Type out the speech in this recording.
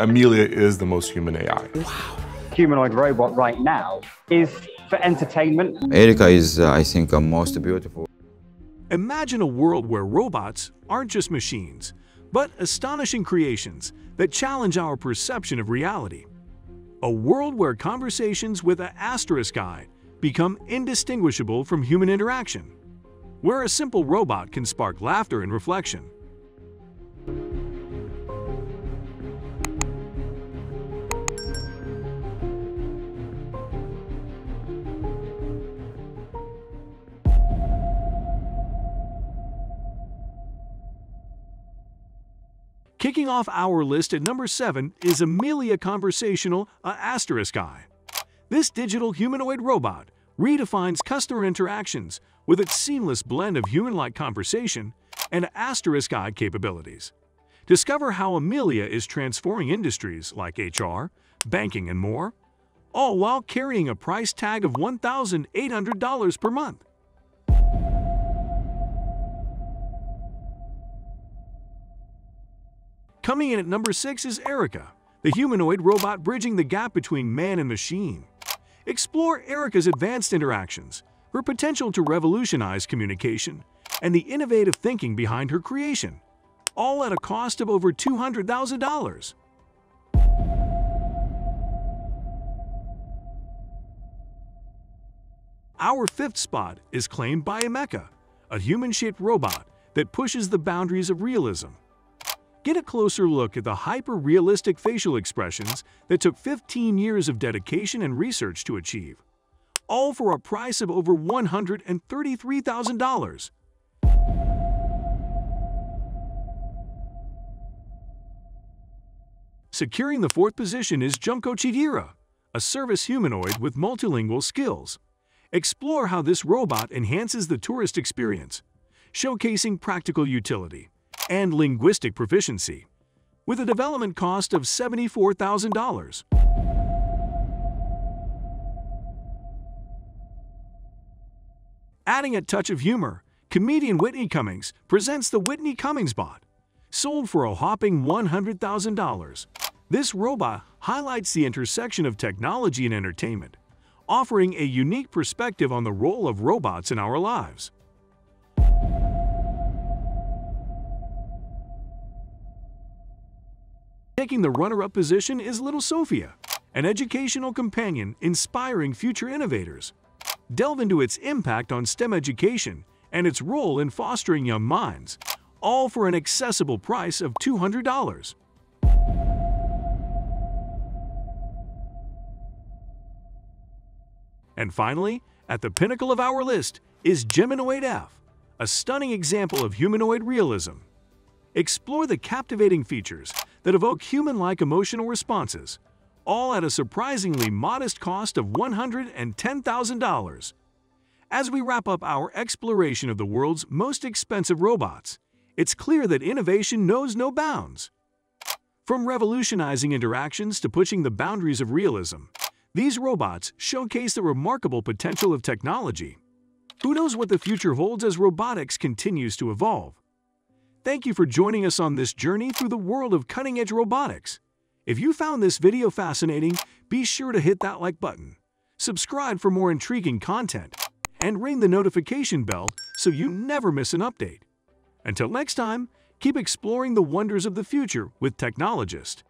Amelia is the most human AI. Wow. Humanoid robot right now is for entertainment. Erica is, uh, I think, uh, most beautiful. Imagine a world where robots aren't just machines, but astonishing creations that challenge our perception of reality. A world where conversations with an asterisk guide become indistinguishable from human interaction. Where a simple robot can spark laughter and reflection. Kicking off our list at number 7 is Amelia Conversational A Asterisk Eye. This digital humanoid robot redefines customer interactions with its seamless blend of human-like conversation and asterisk eye capabilities. Discover how Amelia is transforming industries like HR, banking, and more, all while carrying a price tag of $1,800 per month. Coming in at number 6 is Erica, the humanoid robot bridging the gap between man and machine. Explore Erica's advanced interactions, her potential to revolutionize communication, and the innovative thinking behind her creation, all at a cost of over $200,000. Our fifth spot is claimed by Ameca, a human-shaped robot that pushes the boundaries of realism. Get a closer look at the hyper-realistic facial expressions that took 15 years of dedication and research to achieve, all for a price of over $133,000. Securing the fourth position is Junko Chihira, a service humanoid with multilingual skills. Explore how this robot enhances the tourist experience, showcasing practical utility and linguistic proficiency, with a development cost of $74,000. Adding a touch of humor, comedian Whitney Cummings presents the Whitney Cummings Bot, sold for a whopping $100,000. This robot highlights the intersection of technology and entertainment, offering a unique perspective on the role of robots in our lives. Taking the runner-up position is Little Sophia, an educational companion inspiring future innovators. Delve into its impact on STEM education and its role in fostering young minds, all for an accessible price of $200. And finally, at the pinnacle of our list is Geminoid F, a stunning example of humanoid realism. Explore the captivating features that evoke human-like emotional responses, all at a surprisingly modest cost of $110,000. As we wrap up our exploration of the world's most expensive robots, it's clear that innovation knows no bounds. From revolutionizing interactions to pushing the boundaries of realism, these robots showcase the remarkable potential of technology. Who knows what the future holds as robotics continues to evolve? Thank you for joining us on this journey through the world of cutting-edge robotics. If you found this video fascinating, be sure to hit that like button, subscribe for more intriguing content, and ring the notification bell so you never miss an update. Until next time, keep exploring the wonders of the future with Technologist.